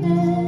my